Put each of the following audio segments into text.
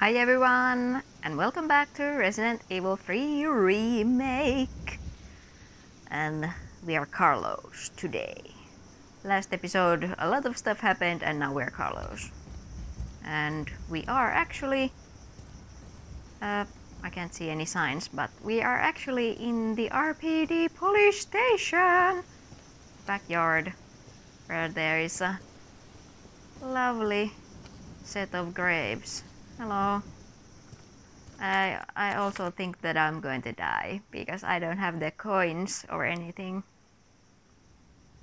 Hi everyone, and welcome back to Resident Evil 3 Remake. And we are Carlos today. Last episode, a lot of stuff happened, and now we're Carlos. And we are actually. Uh, I can't see any signs, but we are actually in the RPD police station backyard where there is a lovely set of graves. Hello. I I also think that I'm going to die because I don't have the coins or anything.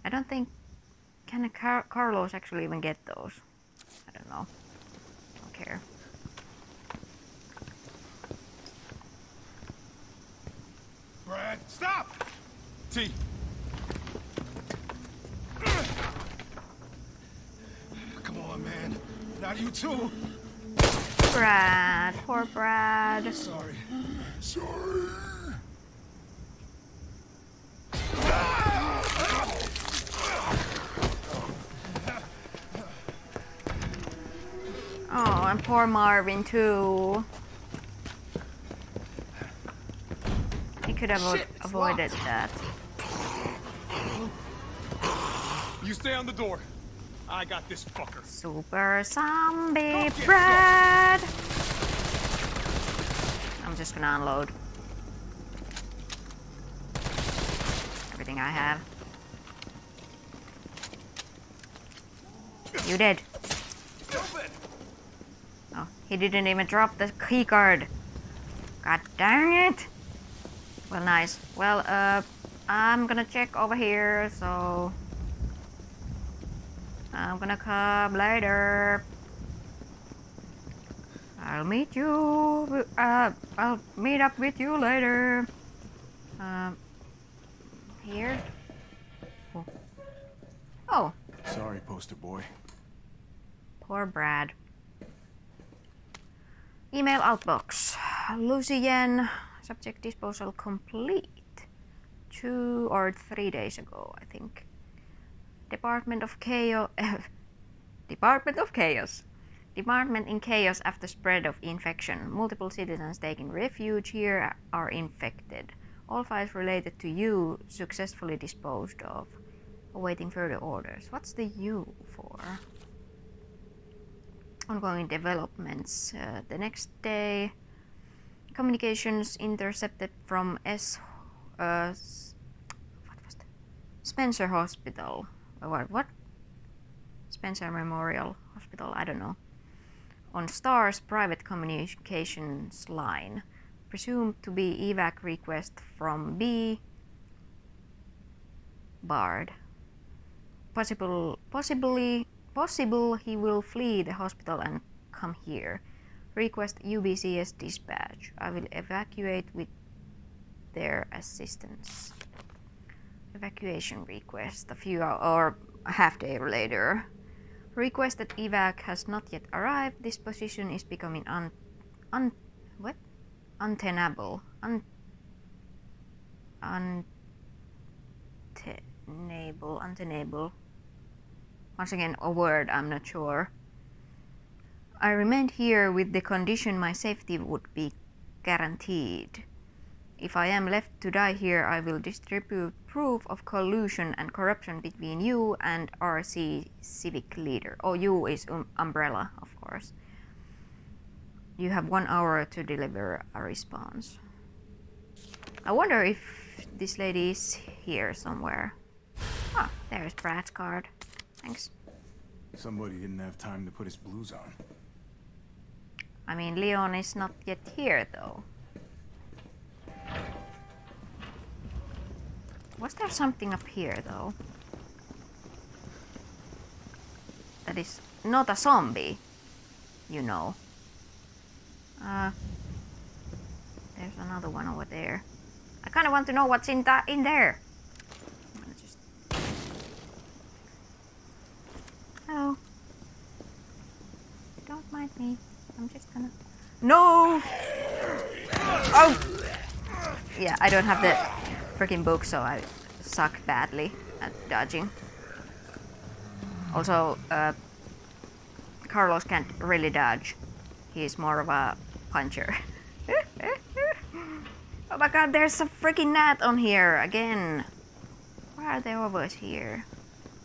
I don't think can Car- Carlos actually even get those. I don't know. Don't care. Brad, stop! T. Come on, man. Not you too. Brad, poor Brad. Sorry. Sorry. Oh, and poor Marvin too. He could have Shit, avoided that. You stay on the door. I got this fucker. Super zombie Brad. Just gonna unload everything I have. You did. Oh, he didn't even drop the key card. God dang it! Well, nice. Well, uh, I'm gonna check over here, so I'm gonna come later. I'll meet you. Uh, I'll meet up with you later. Um, here. Oh. Oh, Sorry, poster boy. Poor Brad. Email outbox. Lucien, subject disposal complete. Two or three days ago, I think. Department of Chaos. Department of Chaos. Department in chaos after spread of infection. Multiple citizens taking refuge here are infected. All files related to you successfully disposed of. Awaiting further orders. What's the U for? ongoing developments. Uh, the next day, communications intercepted from S. Uh, what was that? Spencer Hospital. What? What? Spencer Memorial Hospital. I don't know. On Star's private communications line, presumed to be evac request from B. Bard. Possible, possibly possible he will flee the hospital and come here. Request UBCS dispatch. I will evacuate with their assistance. Evacuation request a few hour or half day later. Request that evac has not yet arrived. This position is becoming un, un what? Untenable. Un, untenable. Untenable. Once again, a word, I'm not sure. I remained here with the condition my safety would be guaranteed. If I am left to die here, I will distribute proof of collusion and corruption between you and RC civic leader. Oh, you is um, Umbrella, of course. You have one hour to deliver a response. I wonder if this lady is here somewhere. Ah, there's Brad's card. Thanks. Somebody didn't have time to put his blues on. I mean, Leon is not yet here, though. Was there something up here, though? That is not a zombie, you know. Uh, there's another one over there. I kind of want to know what's in that in there. Just. Hello. Don't mind me. I'm just gonna. No! Oh! Yeah, I don't have the freaking book, so I suck badly at dodging. Also, uh, Carlos can't really dodge. he's more of a puncher. oh my god, there's a freaking gnat on here again. Why are they always here?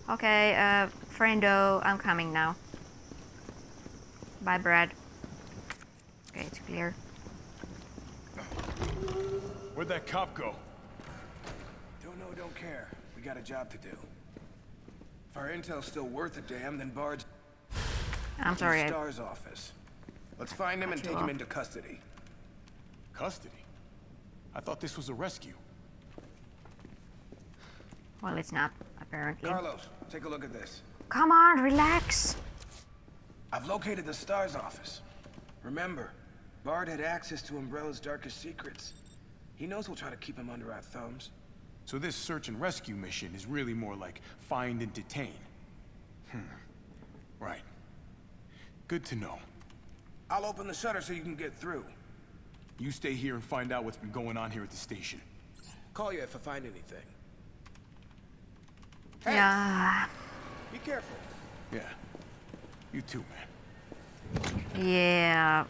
Okay, uh, friendo, I'm coming now. Bye, Brad. Okay, it's clear. Where'd that cop go? Don't don't care. We got a job to do. If our intel's still worth a damn, then Bard's I'm sorry. in I, STARS office. Let's find him and Cut you take him into custody. Custody? I thought this was a rescue. well, it's not apparently. Carlos, take a look at this. Come on, relax. I've located the STARS office. Remember, Bard had access to Umbrella's darkest secrets. He knows we'll try to keep him under our thumbs. So this search and rescue mission is really more like find and detain. Hmm. Right. Good to know. I'll open the shutter so you can get through. You stay here and find out what's been going on here at the station. Call you if I find anything. Hey, Yeah, be careful. Yeah. You too, man. yeah.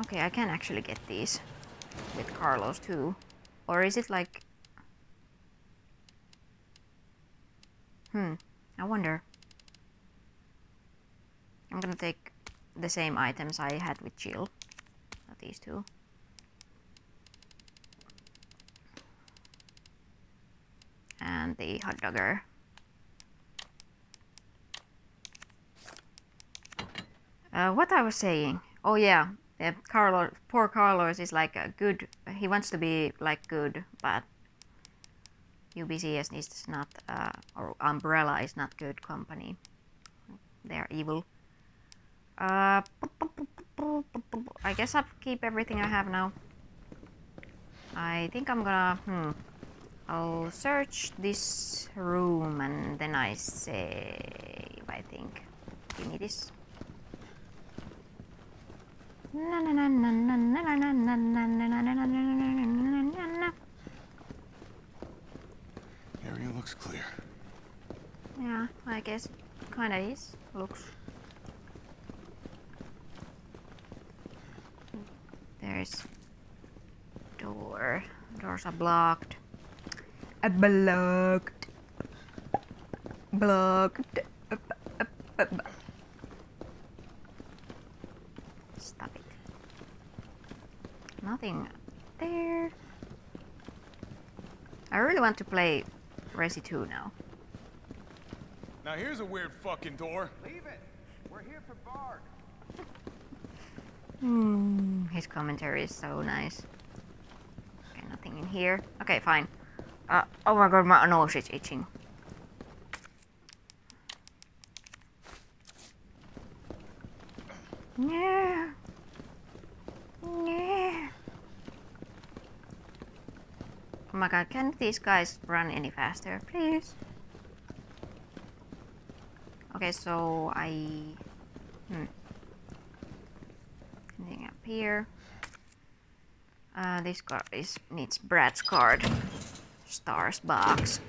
Okay, I can actually get these with Carlos too. Or is it like... Hmm, I wonder. I'm gonna take the same items I had with Jill. Not these two. And the hot dogger. Uh, what I was saying? Oh yeah, uh, Carlos. Poor Carlos is like a good. He wants to be like good, but UBCS is not, uh, or Umbrella is not good company. They are evil. Uh, I guess I'll keep everything I have now. I think I'm gonna. Hmm. I'll search this room and then I save. I think. Give me this. Area looks clear. Yeah, I guess it kinda is. Looks. There's door. Doors are blocked. Uh, blocked. Blocked. Stop it. Nothing there. I really want to play Resi 2 now. Now here's a weird fucking door. Leave it. We're here for Bard. Hmm, his commentary is so nice. Okay, nothing in here. Okay, fine. Uh, oh my god, my nose is itching. Yeah. Yeah. Oh my god, can these guys run any faster, please? Okay, so I. Hmm. Anything up here? Uh, this card is needs Brad's card. Stars box.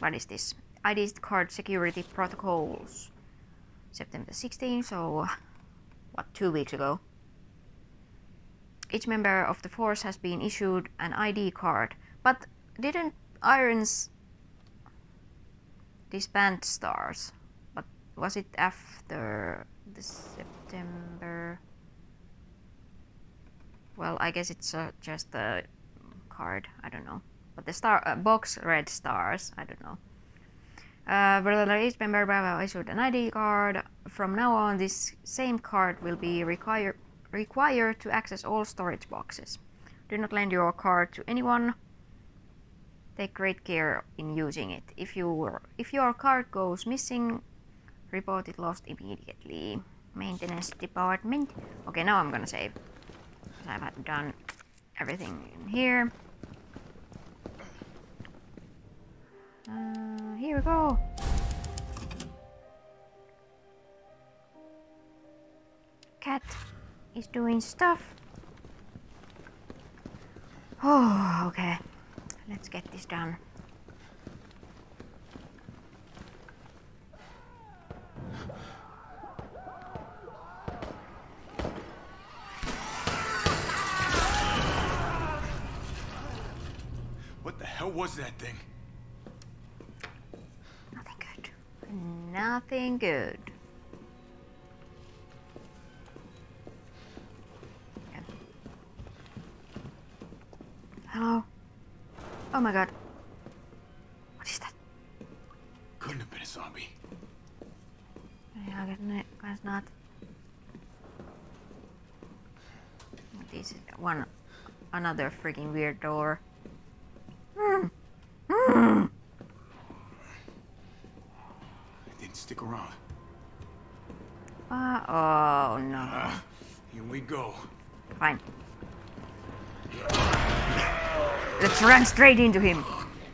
What is this? ID card security protocols. September 16, so what, two weeks ago. Each member of the force has been issued an ID card, but didn't Irons disband stars? But was it after the September? Well, I guess it's uh, just a card. I don't know. But the star uh, box red stars. I don't know. Uh, each member blah, issued an ID card. From now on, this same card will be require, required to access all storage boxes. Do not lend your card to anyone. Take great care in using it. If you if your card goes missing, report it lost immediately. Maintenance department. Okay, now I'm gonna save. I've done everything in here. Uh, here we go. Cat is doing stuff. Oh, okay. Let's get this done. What the hell was that thing? Nothing good. Nothing good. Hello? Oh my god. What is that? Couldn't have been a zombie. Ja, ne, kans not. This is one, another freaking weird door. Mm. Mm. It didn't stick around. Uh, oh no. Ah, here we go. Fine. Let's run straight into him.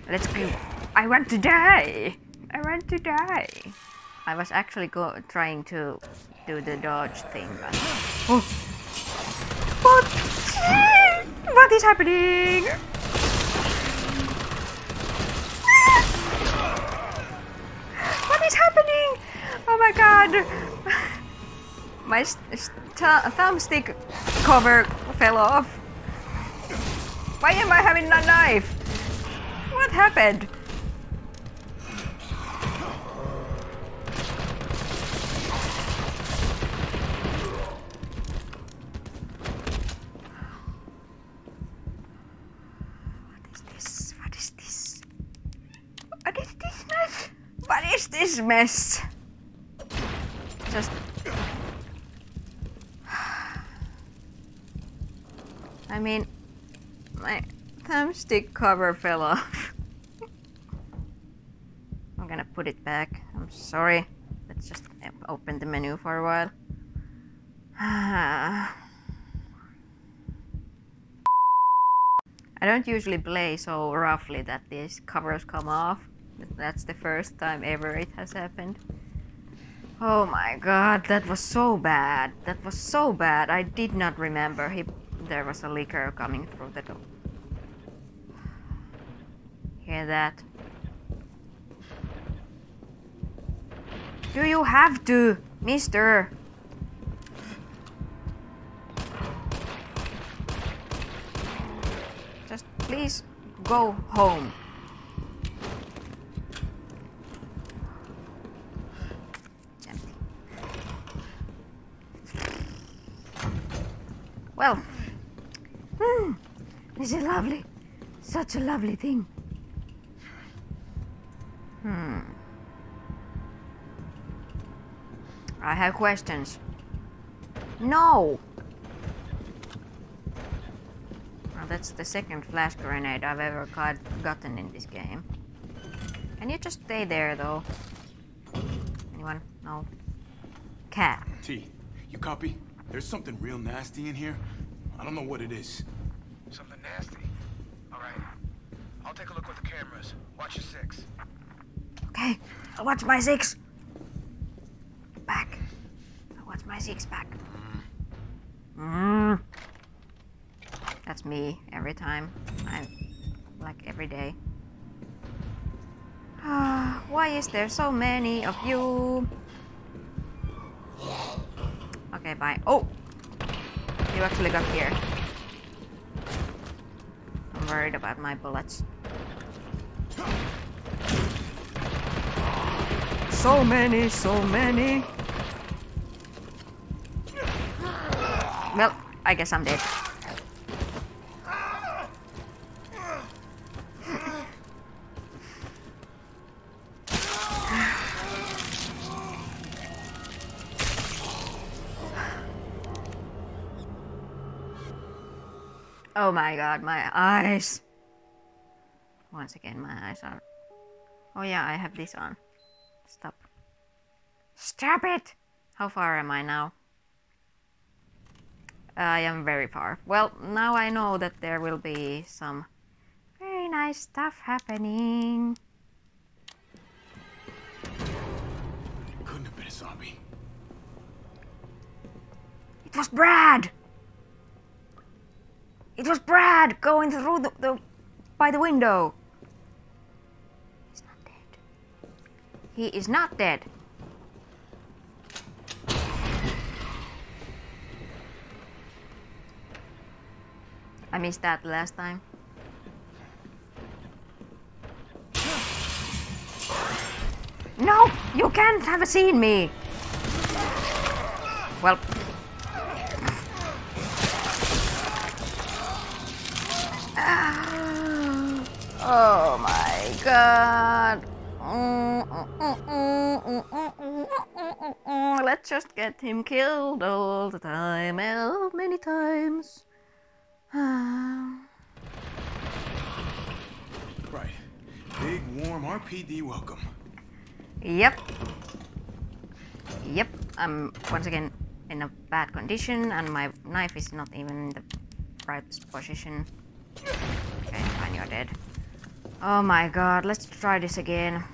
Let's go. I want to die. I want to die. I was actually go trying to do the dodge thing, but oh. What? What is happening? What is happening? Oh my god. My st- st- thumbstick cover fell off. Why am I having a knife? What happened? What is this? What is this? What is this mess? What is this mess? What is this mess? Just I mean, my thumbstick cover fell off. I'm gonna put it back. I'm sorry. Let's just open the menu for a while. I don't usually play so roughly that these covers come off. That's the first time ever it has happened. Oh my god, that was so bad. That was so bad. I did not remember he there was a liquor coming through the door. Hear that? Do you have to, mister? Just please go home. Well, hmm, this is lovely. Such a lovely thing. Hmm. I have questions. No! Well, that's the second flash grenade I've ever got, gotten in this game. Can you just stay there, though? Anyone? No? Cat. T, you copy? There's something real nasty in here. I don't know what it is. Something nasty. All right. I'll take a look with the cameras. Watch your six. Okay, I'll watch my six. Back. I'll watch my six back. Mm. That's me every time. I like every day. Ah, Why is there so many of you? Okay, bye. Oh! You actually got here. I'm worried about my bullets. So many, so many. Well, I guess I'm dead. Oh my god, my eyes. Once again, my eyes are. Oh yeah, I have this on. Stop. Stop it! How far am I now? I am very far. Well, now I know that there will be some very nice stuff happening. Couldn't have been a zombie. It was Brad! It was Brad going through the, the by the window. He is not dead. I missed that last time. No! You can't have seen me! Well... Ah, oh my god! Mm. Let's just get him killed all the time, well, many times. Right. Big, warm RPD welcome. Yep. Yep, I'm once again in a bad condition and my knife is not even in the right position. Okay, fine, you're dead. Oh my god, let's try this again.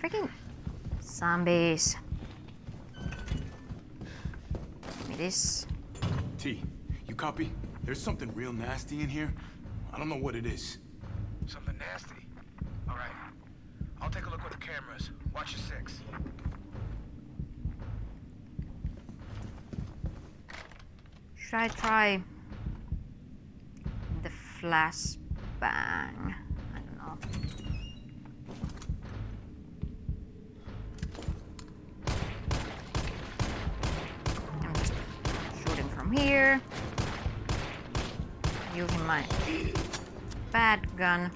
Freaking zombies. Give me this. T, you copy? There's something real nasty in here. I don't know what it is. Something nasty. All right. I'll take a look with the cameras. Watch your six. Should I try the flash bang? I don't know. I'm just shooting here. Using my bad gun.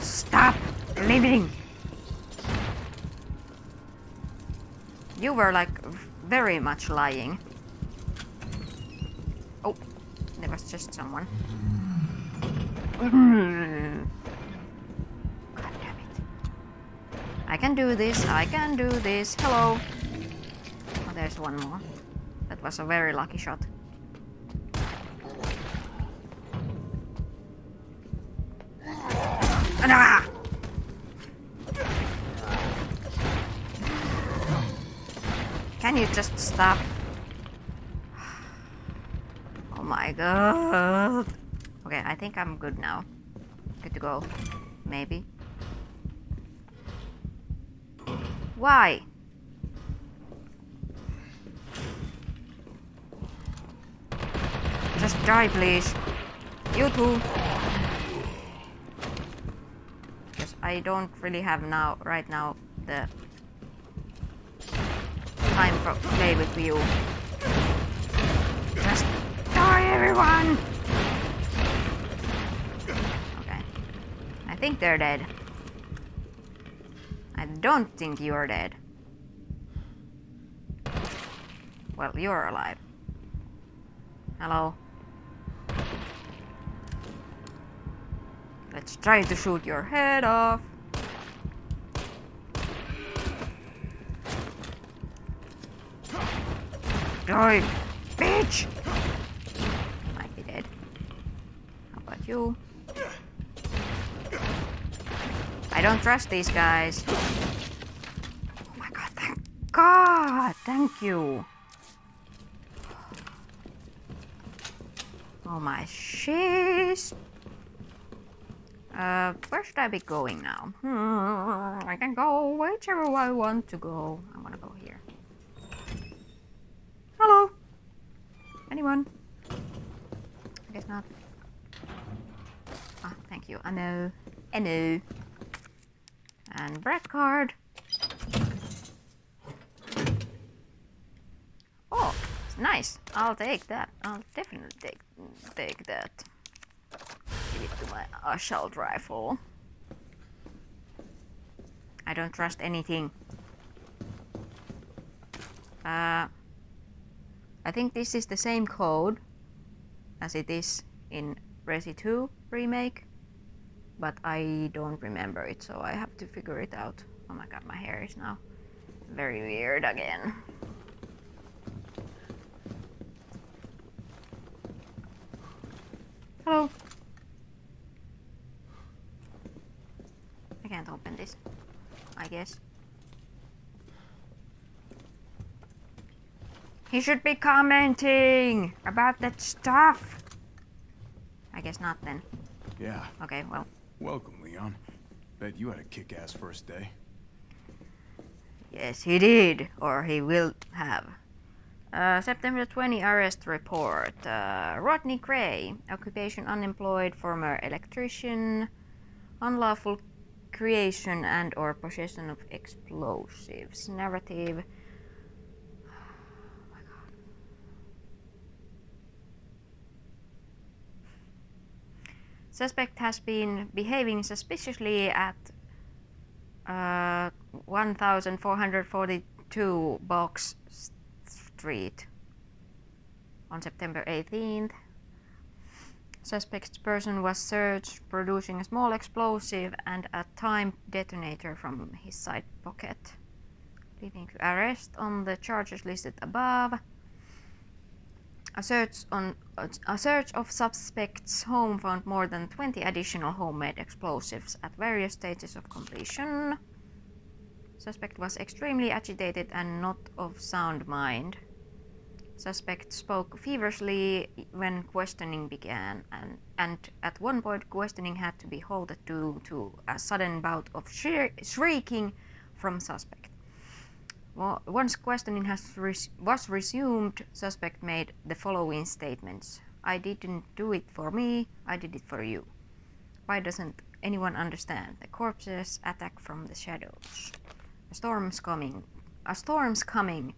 Stop living! You were like very much lying. Oh, there was just someone. God damn it. I can do this, I can do this. Hello. Oh, there's one more. That was a very lucky shot. Ah! Can you just stop? Oh my god. Okay, I think I'm good now. Good to go. Maybe. Why? Just die, please. You too. Because I don't really have now, right now, the time for play with you. Just die, everyone! Okay. I think they're dead. I don't think you're dead. Well, you're alive. Hello. Let's try to shoot your head off. Die, bitch! Might be dead. How about you? I don't trust these guys. Oh my god, thank God! Thank you! Oh my shiz! Uh, where should I be going now? Hmm, I can go whichever I want to go. I'm gonna go here. Hello? Anyone? I guess not. Ah, thank you. I know. I know. And Brad card. Oh, nice. I'll take that. I'll definitely take take that. Give it to my assault rifle. I don't trust anything. Uh, I think this is the same code as it is in Resi 2 remake, but I don't remember it, so I have to figure it out. Oh my god, my hair is now very weird again. Hello. I can't open this, I guess. He should be commenting about that stuff. I guess not then. Yeah. Okay, well, Welcome, Leon. Bet you had a kick-ass first day. yes, he did, or he will have. Uh, September 20 arrest report. Uh, Rodney Gray, occupation unemployed, former electrician, unlawful creation and or possession of explosives. Narrative. Oh my God. Suspect has been behaving suspiciously at uh, 1442 Box Street on September 18th. Suspect's person was searched, producing a small explosive and a time detonator from his side pocket, leading to arrest on the charges listed above. A search, on, a search of suspect's home found more than 20 additional homemade explosives at various stages of completion. Suspect was extremely agitated and not of sound mind. Suspect spoke feverishly when questioning began, and, and at one point, questioning had to be halted due to a sudden bout of shrieking from suspect. Once questioning has res was resumed, suspect made the following statements: "I didn't do it for me. I did it for you. Why doesn't anyone understand? The corpses attack from the shadows. A storm's coming. A storm's coming,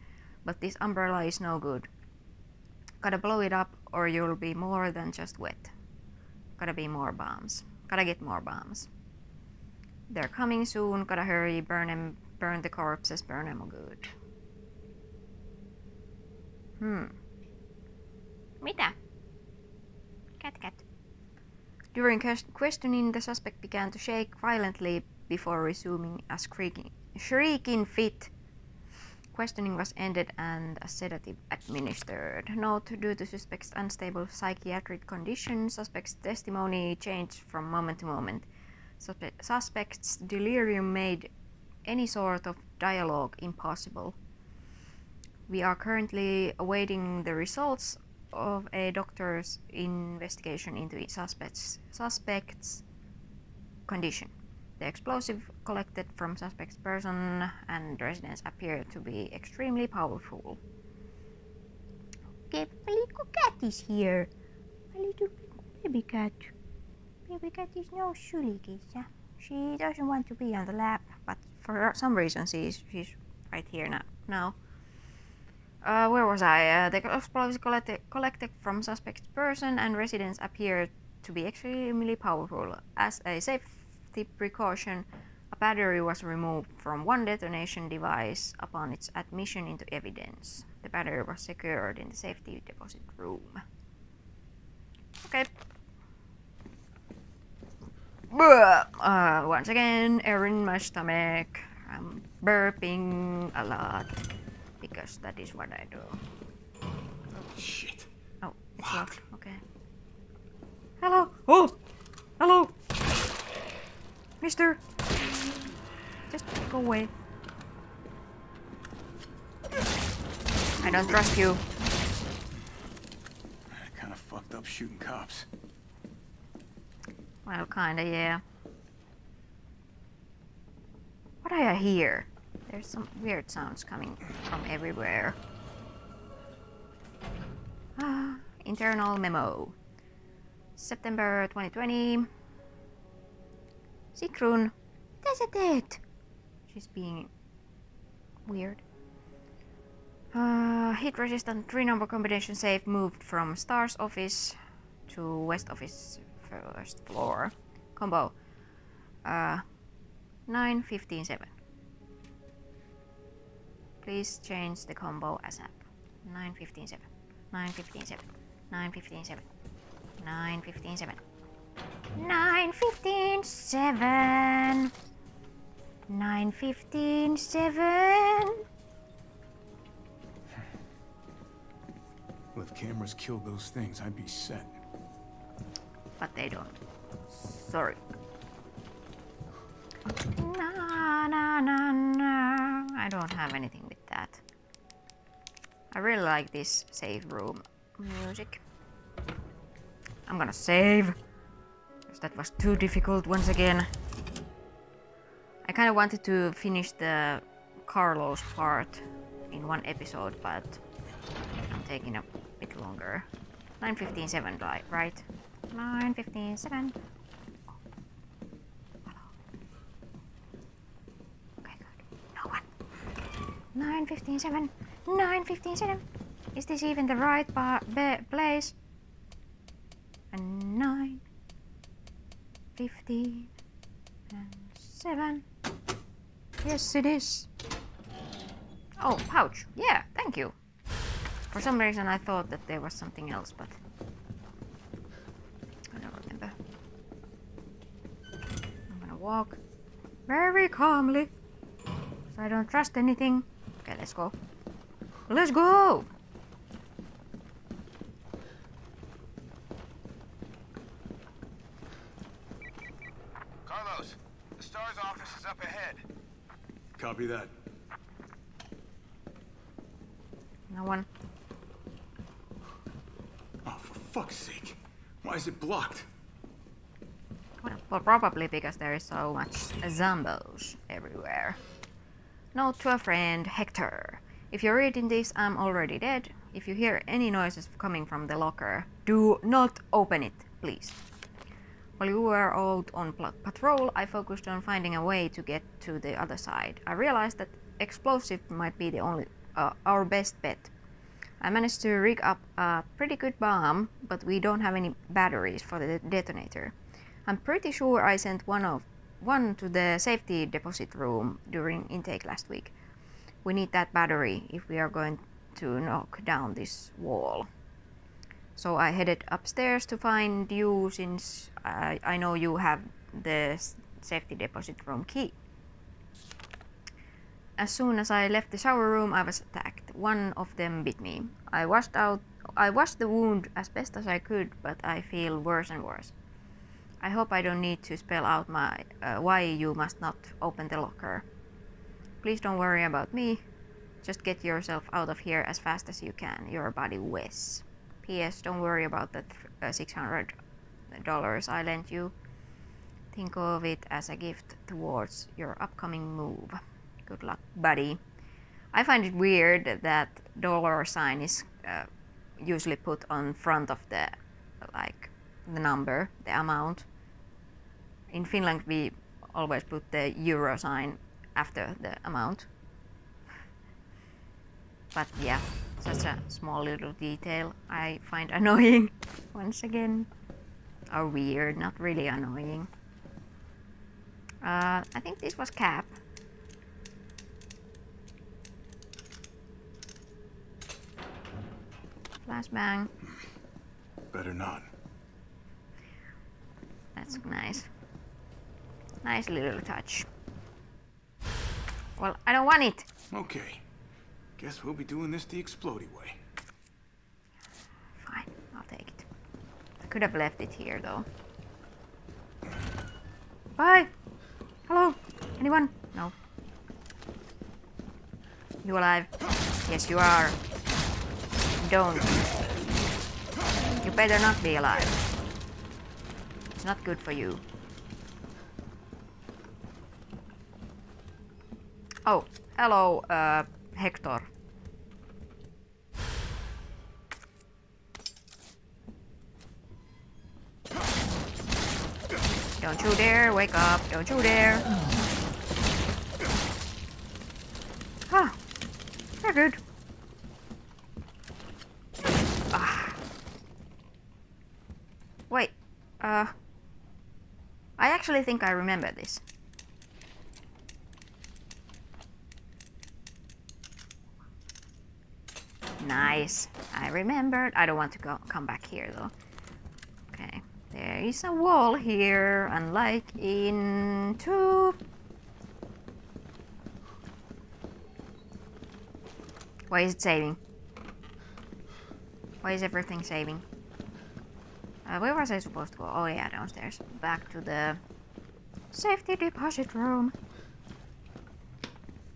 but this umbrella is no good. Gotta blow it up, or you'll be more than just wet. Gotta be more bombs. Gotta get more bombs. They're coming soon. Gotta hurry. Burn them burn the corpses, burn them good. Hmm. Mitä? Cat cat. During questioning, the suspect began to shake violently before resuming a shrieking, shrieking fit. Questioning was ended and a sedative administered. Note, due to suspect's unstable psychiatric condition, suspect's testimony changed from moment to moment. Suspe suspect's delirium made any sort of dialogue impossible. We are currently awaiting the results of a doctor's investigation into suspect's, suspect's condition. The explosive collected from suspect's person and residence appear to be extremely powerful. Okay, my little cat is here. My little baby cat. Baby cat is no kitty. She doesn't want to be on the lap, but for some reason she's, she's right here now. now. Uh, where was I? Uh, the explosives collected, collected from suspect's person and residence appeared to be extremely powerful. As a safety precaution, a battery was removed from one detonation device upon its admission into evidence. The battery was secured in the safety deposit room. Okay. Uh, once again, air in my stomach. I'm burping a lot because that is what I do. Shit. Oh, it's locked. Okay. Hello. Oh, hello, Mister. Just go away. I don't trust you. I kind of fucked up shooting cops. Well, kinda, yeah. What do I hear? There's some weird sounds coming from everywhere. Ah, internal memo. September 2020. Sigrun, that's a dead. She's being weird. Uh, heat resistant three number combination safe moved from STARS office to West office first floor. Combo. Uh, 9, 15, 7. Please change the combo ASAP. 9, 15, 7. 9, 15, 7. 9, 15, 7. 9, 15, 7. 9, 15, 7. 9, 15, 7. Well, if cameras killed those things, I'd be set. But they don't. Sorry. Na, na, na, na. I don't have anything with that. I really like this save room music. I'm gonna save. Because that was too difficult once again. I kind of wanted to finish the Carlos part in one episode, but I'm taking a bit longer. 9.15.7, right? 9.15.7. Okay, good. No one. 9.15.7. 9.15.7. Is this even the right place? And 9. 15. And 7. Yes, it is. Oh, pouch. Yeah, thank you. For some reason I thought that there was something else, but I don't remember. I'm gonna walk very calmly. So I don't trust anything. Okay, let's go. Let's go! Carlos, the STARS office is up ahead. Copy that. No one. Oh, for fuck's sake. Why is it blocked? Well, probably because there is so much zombos everywhere. Note to a friend, Hector. If you're reading this, I'm already dead. If you hear any noises coming from the locker, do not open it, please. While you were out on patrol, I focused on finding a way to get to the other side. I realized that explosive might be the only uh, our best bet. I managed to rig up a pretty good bomb, but we don't have any batteries for the detonator. I'm pretty sure I sent one of one to the safety deposit room during intake last week. We need that battery if we are going to knock down this wall. So I headed upstairs to find you since I, I know you have the safety deposit room key. As soon as I left the shower room, I was attacked. One of them bit me. I washed out I washed the wound as best as I could, but I feel worse and worse. I hope I don't need to spell out my uh, why you must not open the locker. Please don't worry about me. Just get yourself out of here as fast as you can. Your body Wes. P.S. Don't worry about that uh, $600 I lent you. Think of it as a gift towards your upcoming move. Good luck, buddy. I find it weird that dollar sign is uh, usually put on front of the like the number, the amount. In Finland, we always put the euro sign after the amount. But yeah, such a small little detail I find annoying once again. Or weird, not really annoying. Uh, I think this was Cap. Flashbang. Better not. That's nice. Nice little touch. Well, I don't want it. Okay. Guess we'll be doing this the explodey way. Fine, I'll take it. I could have left it here though. Bye! Hello? Anyone? No. You alive? Yes, you are. Don't. You better not be alive. It's not good for you. Oh, hello, uh, Hector. Don't you dare wake up. Don't you dare. Huh. You're good. Ah. Wait. Uh. I actually think I remember this. Nice. I remembered. I don't want to go come back here though. Okay. There is a wall here, unlike in two. Why is it saving? Why is everything saving? Uh, where was I supposed to go? Oh yeah, downstairs. Back to the safety deposit room.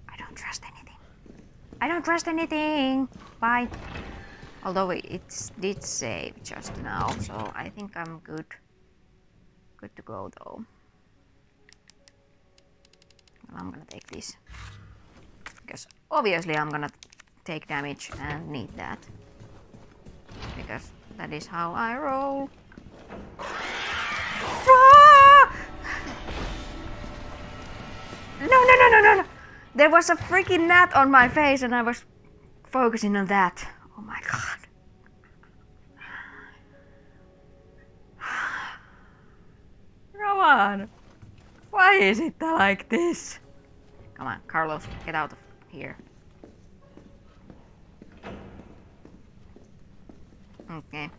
I don't trust anything. I don't trust anything! Bye! Although it did save just now, so I think I'm good. Good to go though. I'm gonna take this. Because obviously I'm gonna take damage and need that. because that is how I roll. Ah! No, no, no, no, no, no! There was a freaking gnat on my face and I was focusing on that. Oh my god. Come on. Why is it like this? Come on, Carlos, get out of here. Okay.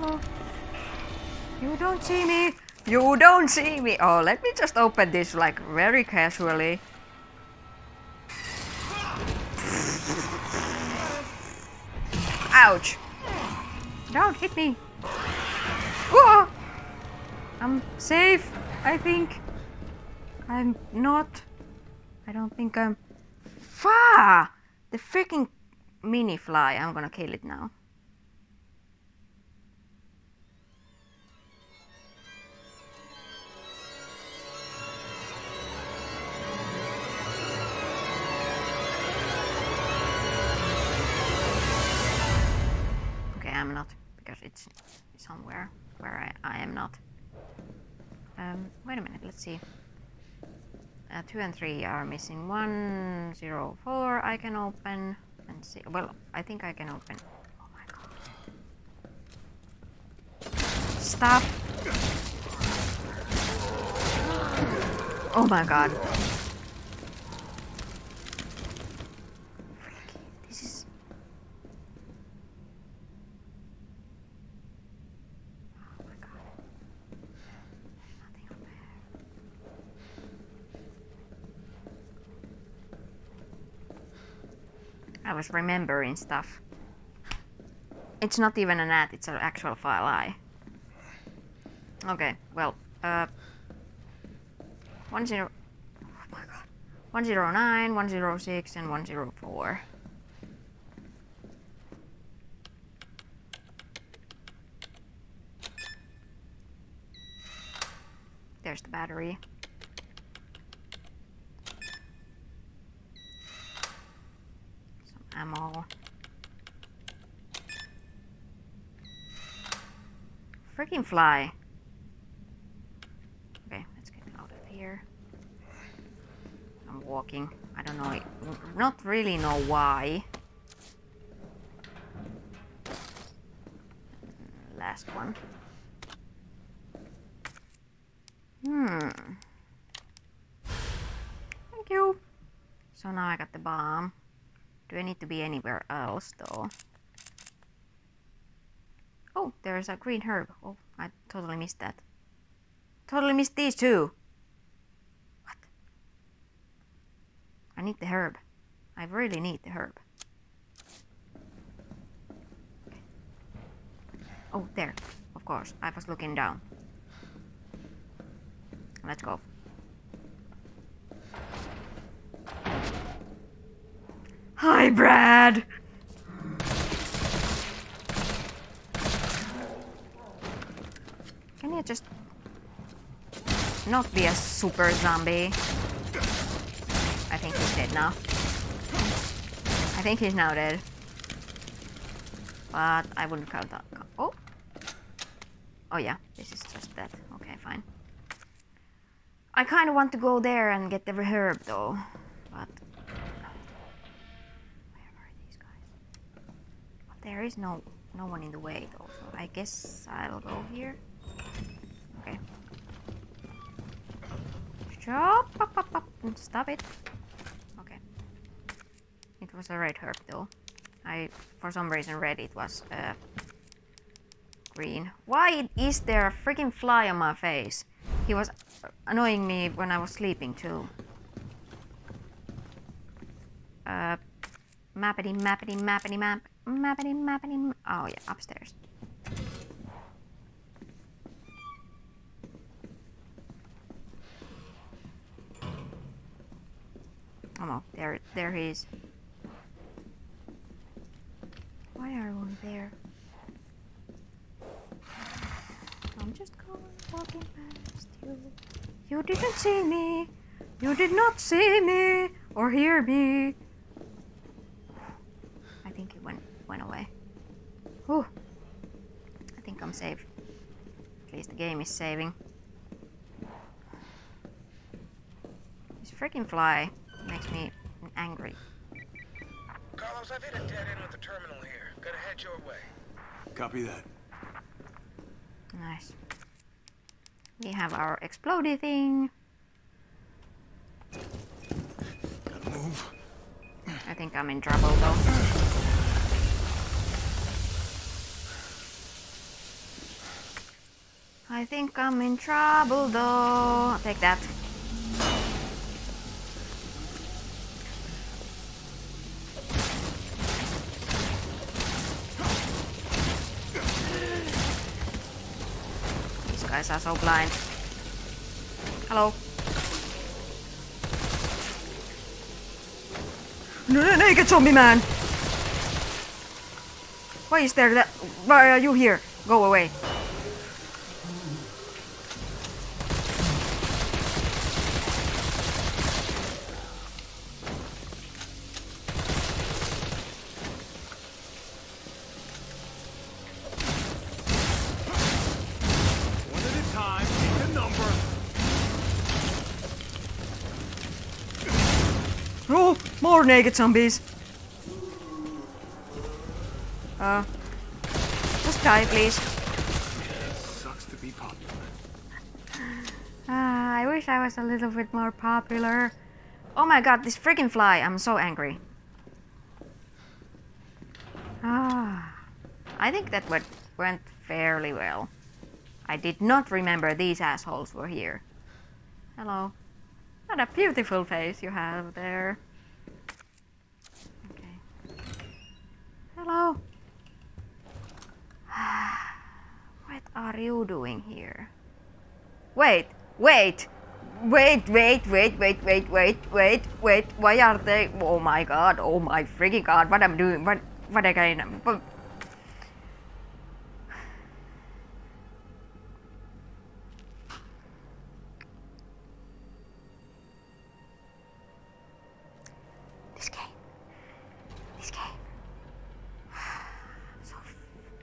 Oh. You don't see me. You don't see me. Oh, let me just open this like very casually. Ouch. Don't hit me. Whoa! I'm safe, I think. I'm not. I don't think I'm. Fah! The freaking mini fly. I'm gonna kill it now. Because it's somewhere where I, I am not. Um, wait a minute, let's see. Uh, 2 and 3 are missing. 1, 0, 4 I can open. And see. Well, I think I can open. Oh my god. Stop. Oh my god. This is. Oh my god. Nothing up there. I was remembering stuff. It's not even an ad, it's an actual file I. Okay, well, uh. 10. Oh my god. 109, 106, and 104. There's the battery. Some Freaking fly. Okay, let's get out of here. I'm walking. I don't know. Not really know why. Last one. Hmm. Thank you. So now I got the bomb. Do I need to be anywhere else though? Oh, there's a green herb. Oh, I totally missed that. Totally missed these two. What? I need the herb. I really need the herb. Oh, there. Of course. I was looking down. Let's go. Hi, Brad! Can you just not be a super zombie? I think he's dead now. I think he's now dead. But I wouldn't count that. Oh! Oh yeah, this is just that. Okay, fine. I kind of want to go there and get the herb though, but where are these guys? But there is no no one in the way though, so I guess I'll go here. Okay. Stop! Up, up, up. Stop it. Okay. It was a red herb though. I for some reason read it was uh, green. Why is there a freaking fly on my face? He was annoying me when I was sleeping too. Uh, mappity mappity mappity map mappity mappity. Ma oh yeah, upstairs. Oh there, there he is. Why are we there? I'm just going walking past you. You didn't see me. You did not see me or hear me. I think it went went away. Whew. I think I'm safe. At least the game is saving. This freaking fly makes me angry. Carlos, I've hit a dead end with the terminal here. Gotta head your way. Copy that. Nice. We have our explodey thing. Gotta move. I think I'm in trouble though. I think I'm in trouble though. I'll take that. These guys are so blind. Hello. No, no, naked zombie man! Why is there that? Why are you here? Go away. Naked zombies. Uh, just die, please. Sucks to be popular. Ah, I wish I was a little bit more popular. Oh my god, this freaking fly! I'm so angry. Ah, I think that went, went fairly well. I did not remember these assholes were here. Hello. What a beautiful face you have there. Hello. What are you doing here? Wait, wait, wait, wait, wait, wait, wait, wait, wait, wait. Why are they? Oh my god! Oh my freaking god! What I'm doing? What? What again? What- This game. This game. So.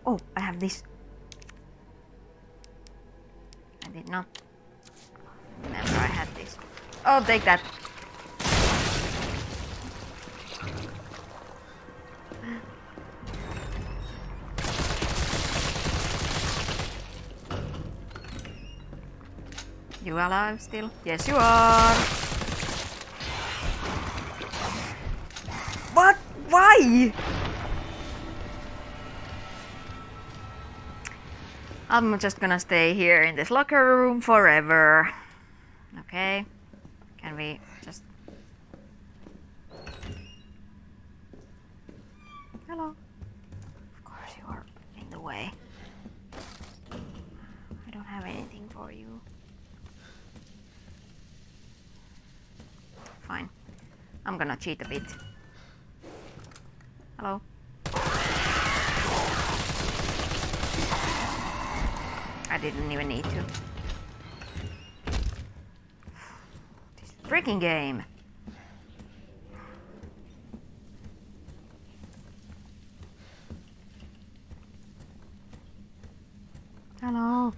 Oh, I have this. I did not remember I had this. Oh, take that. You are alive still? Yes, you are. What? Why? I'm just gonna stay here in this locker room forever. Okay? Can we just. Hello. Of course, you are in the way. I don't have anything for you. Fine. I'm gonna cheat a bit. Hello. I didn't even need to. This freaking game. Hello.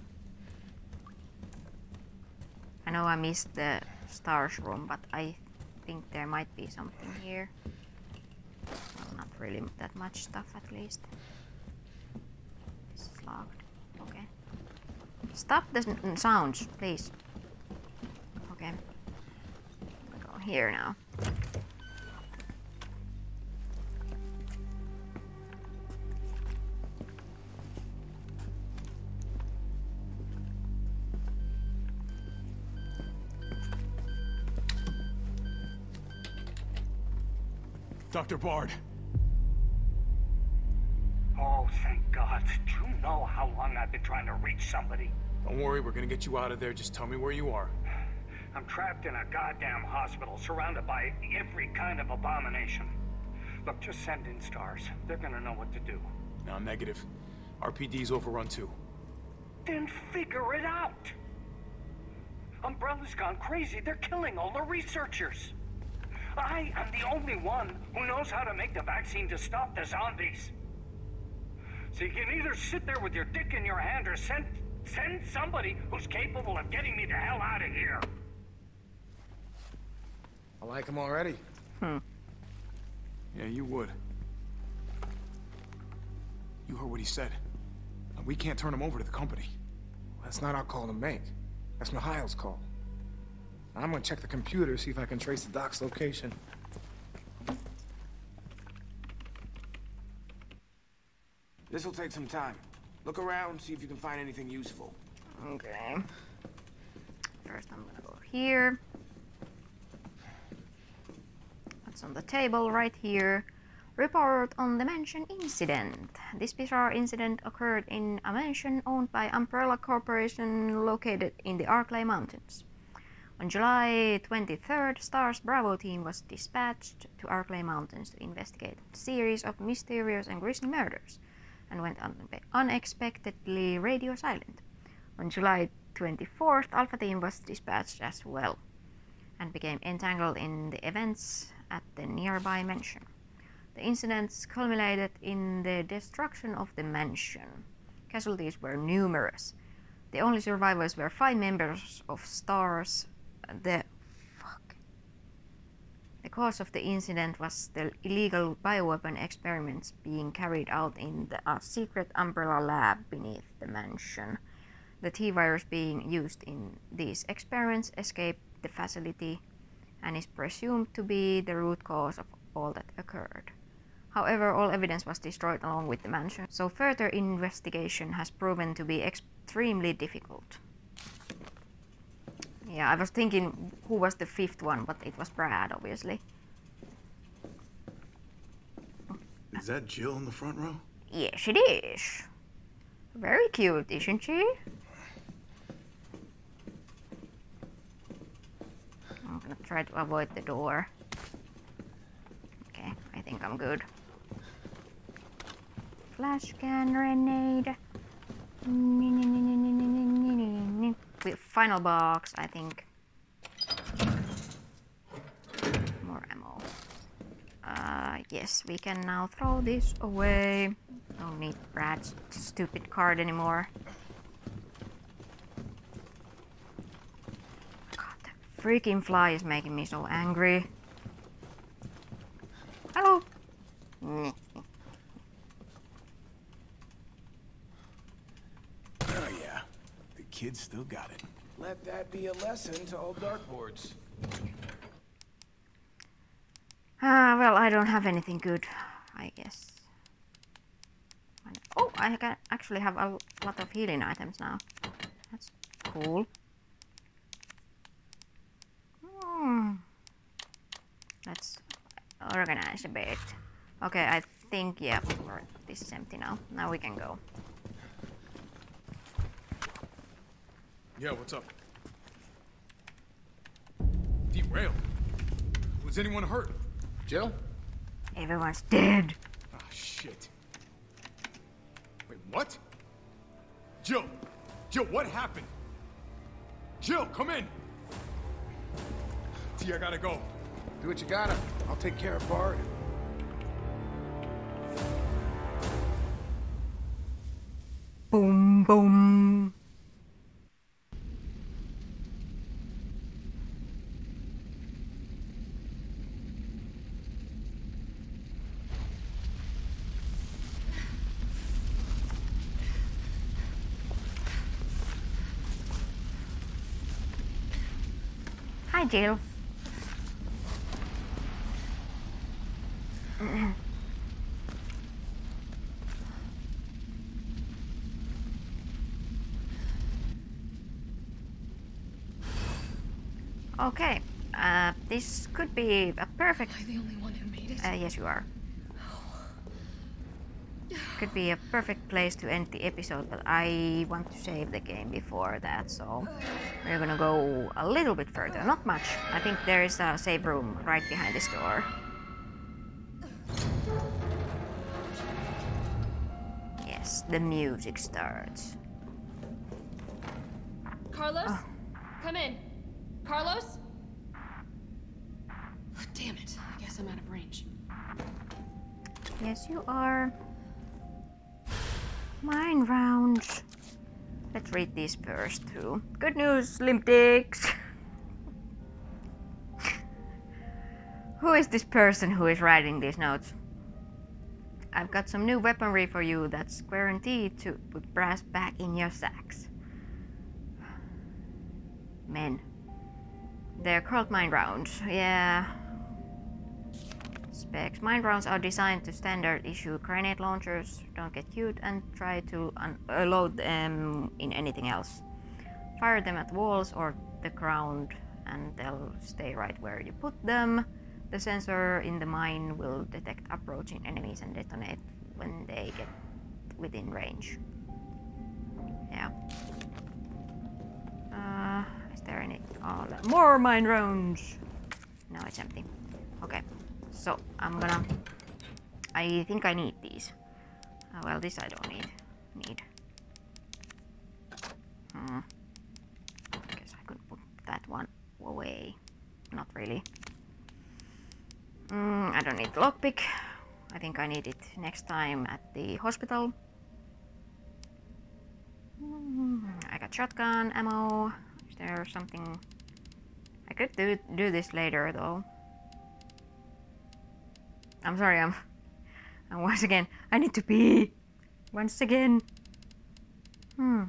I know I missed the STARS room, but I think there might be something here. Well, not really that much stuff at least. This is locked. Stop the sounds, please. Okay. Go here now. Dr. Bard. Trying to reach somebody? Don't worry, we're gonna get you out of there. Just tell me where you are. I'm trapped in a goddamn hospital, surrounded by every kind of abomination. Look, just send in STARS. They're gonna know what to do. No, negative. RPD's overrun too. Then figure it out. Umbrella's gone crazy. They're killing all the researchers. I am the only one who knows how to make the vaccine to stop the zombies. So you can either sit there with your dick in your hand or send send somebody who's capable of getting me the hell out of here. I like him already. Hmm. Yeah, you would. You heard what he said. And we can't turn him over to the company. That's not our call to make. That's Mikhail's call. I'm gonna check the computer, see if I can trace the doc's location. This'll take some time. Look around, see if you can find anything useful. Okay. First, I'm gonna go here. What's on the table right here? Report on the mansion incident. This bizarre incident occurred in a mansion owned by Umbrella Corporation located in the Arklay Mountains. On July 23rd, STARS Bravo team was dispatched to Arklay Mountains to investigate a series of mysterious and grisly murders and went unexpectedly radio silent. On July 24th, Alpha Team was dispatched as well and became entangled in the events at the nearby mansion. The incidents culminated in the destruction of the mansion. Casualties were numerous. The only survivors were five members of STARS. The. The cause of the incident was the illegal bioweapon experiments being carried out in the, a secret umbrella lab beneath the mansion. The T virus being used in these experiments escaped the facility and is presumed to be the root cause of all that occurred. However, all evidence was destroyed along with the mansion, so further investigation has proven to be extremely difficult. Yeah, I was thinking who was the fifth one, but it was Brad, obviously. Is that Jill in the front row? Yes, it is. Very cute, isn't she? I'm gonna try to avoid the door. Okay, I think I'm good. Flash can grenade. Final box, I think. More ammo. Uh, yes, we can now throw this away. Don't need Brad's stupid card anymore. God, that freaking fly is making me so angry. Hello. Nyeh. Oh, yeah. The kid still got it. Let that be a lesson to all dartboards. Ah, well, I don't have anything good, I guess. Oh, I can actually have a lot of healing items now. That's cool. Hmm. Let's organize a bit. Okay, I think, yeah, this is empty now. Now we can go. Yeah, what's up? Derailed. Was anyone hurt? Jill? Everyone's dead. Ah, shit. Wait, what? Jill! Jill, what happened? Jill, come in! T, I gotta go. Do what you gotta. I'll take care of Bard. Boom, boom. Hi, Okay, uh, this could be a perfect. Am I the only one who made it? Uh, yes, you are. Could be a perfect place to end the episode, but I want to save the game before that, so we're gonna go a little bit further. Not much. I think there is a save room right behind this door. Yes, the music starts. Carlos? Ah. Come in. Carlos? Oh, damn it. I guess I'm out of range. Yes, you are. Mine rounds. Let's read these first too. Good news, Slim Dicks. who is this person who is writing these notes? I've got some new weaponry for you that's guaranteed to put brass back in your sacks. Men. They're called mine rounds. Yeah. Specs. Mine rounds are designed to standard issue grenade launchers. Don't get cute and try to un- uh, them in anything else. Fire them at walls or the ground and they'll stay right where you put them. The sensor in the mine will detect approaching enemies and detonate when they get within range. Yeah. Uh, is there any? Oh, more mine rounds. No, it's empty. Okay, so I'm gonna. I think I need these. Uh, well, this I don't need. Need. Hmm. Guess I could put that one away. Not really. Mm, I don't need the lockpick. I think I need it next time at the hospital. Mm, I got shotgun ammo. Is there something? I could do do this later though. I'm sorry. I'm. And once again, I need to pee. Once again. Hmm.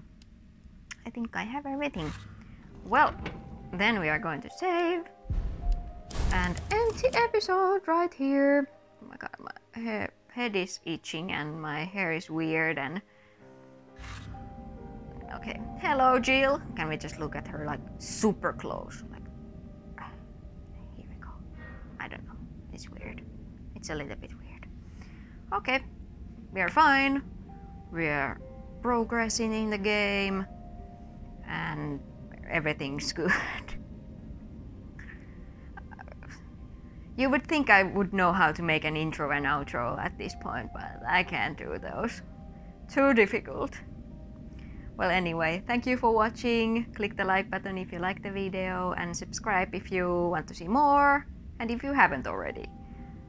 I think I have everything. Well, then we are going to save. And end the episode right here. Oh my god, my hair, head is itching and my hair is weird and. Okay. Hello, Jill. Can we just look at her like super close? Like. Here we go. I don't know. It's weird. It's a little bit weird. Okay. We are fine. We are progressing in the game. And everything's good. You would think I would know how to make an intro and outro at this point, but I can't do those. Too difficult. Well, anyway, thank you for watching. Click the like button if you like the video and subscribe if you want to see more and if you haven't already.